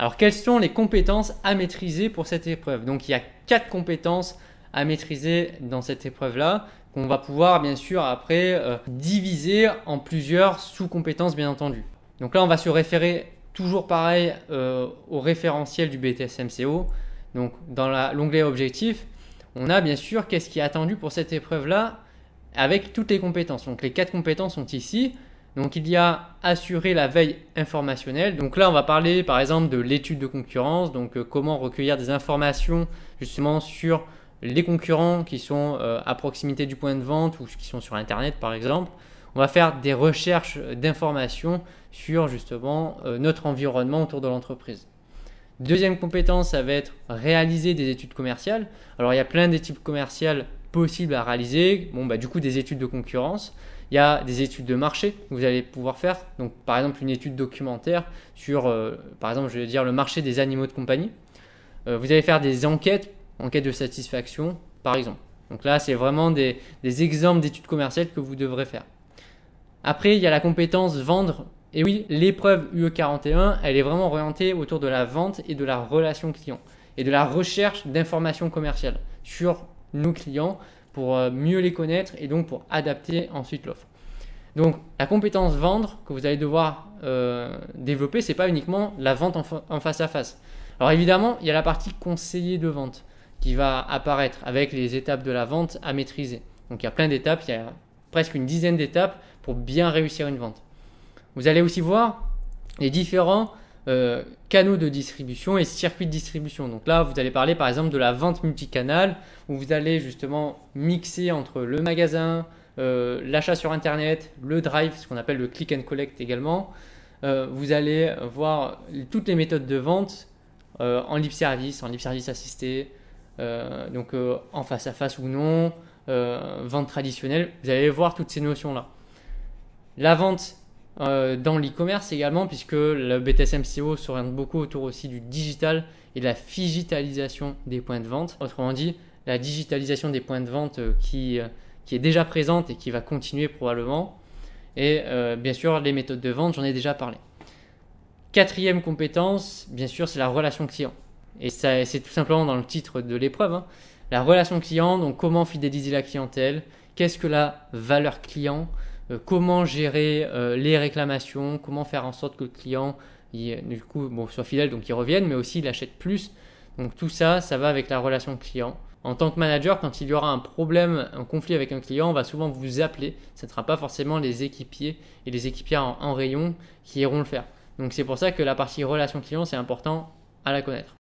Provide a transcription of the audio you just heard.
Alors quelles sont les compétences à maîtriser pour cette épreuve? Donc il y a quatre compétences à maîtriser dans cette épreuve-là qu'on va pouvoir bien sûr après euh, diviser en plusieurs sous-compétences bien entendu. Donc là on va se référer toujours pareil euh, au référentiel du BTS MCO. Donc dans l'onglet objectif, on a bien sûr qu'est-ce qui est attendu pour cette épreuve-là avec toutes les compétences. Donc les quatre compétences sont ici. Donc il y a assurer la veille informationnelle. Donc là on va parler par exemple de l'étude de concurrence, donc euh, comment recueillir des informations justement sur les concurrents qui sont euh, à proximité du point de vente ou qui sont sur internet par exemple. On va faire des recherches d'informations sur justement euh, notre environnement autour de l'entreprise. Deuxième compétence, ça va être réaliser des études commerciales. Alors il y a plein d'études commerciales possibles à réaliser. Bon, bah, du coup, des études de concurrence. Il y a des études de marché que vous allez pouvoir faire. Donc, par exemple, une étude documentaire sur, euh, par exemple, je vais dire le marché des animaux de compagnie. Euh, vous allez faire des enquêtes, enquêtes de satisfaction, par exemple. Donc là, c'est vraiment des, des exemples d'études commerciales que vous devrez faire. Après, il y a la compétence vendre. Et oui, l'épreuve UE41, elle est vraiment orientée autour de la vente et de la relation client et de la recherche d'informations commerciales sur nos clients pour euh, mieux les connaître et donc pour adapter ensuite l'offre. Donc la compétence vendre que vous allez devoir euh, développer, c'est pas uniquement la vente en, face à face. Alors évidemment, il y a la partie conseiller de vente qui va apparaître avec les étapes de la vente à maîtriser. Donc il y a plein d'étapes, il y a presque une dizaine d'étapes pour bien réussir une vente. Vous allez aussi voir les différents euh, canaux de distribution et circuits de distribution. Donc là, vous allez parler par exemple de la vente multicanal, où vous allez justement mixer entre le magasin, euh, l'achat sur Internet, le drive, ce qu'on appelle le click and collect également. Euh, vous allez voir toutes les méthodes de vente en libre service, en libre service assisté, donc en face à face ou non, vente traditionnelle. Vous allez voir toutes ces notions-là. La vente euh, dans l'e-commerce également, puisque le BTS MCO s'oriente beaucoup autour aussi du digital et de la digitalisation des points de vente. Autrement dit, la digitalisation des points de vente euh, qui, euh, qui est déjà présente et qui va continuer probablement. Et bien sûr, les méthodes de vente, j'en ai déjà parlé. Quatrième compétence, bien sûr, c'est la relation client. Et c'est tout simplement dans le titre de l'épreuve. Hein. La relation client, donc comment fidéliser la clientèle, qu'est-ce que la valeur client, comment gérer euh, les réclamations, comment faire en sorte que le client du coup, soit fidèle, donc il revienne, mais aussi il achète plus. Donc tout ça, ça va avec la relation client. En tant que manager, quand il y aura un problème, un conflit avec un client, on va souvent vous appeler. Ce ne sera pas forcément les équipiers et les équipiers en rayon qui iront le faire. Donc c'est pour ça que la partie relation client, c'est important à la connaître.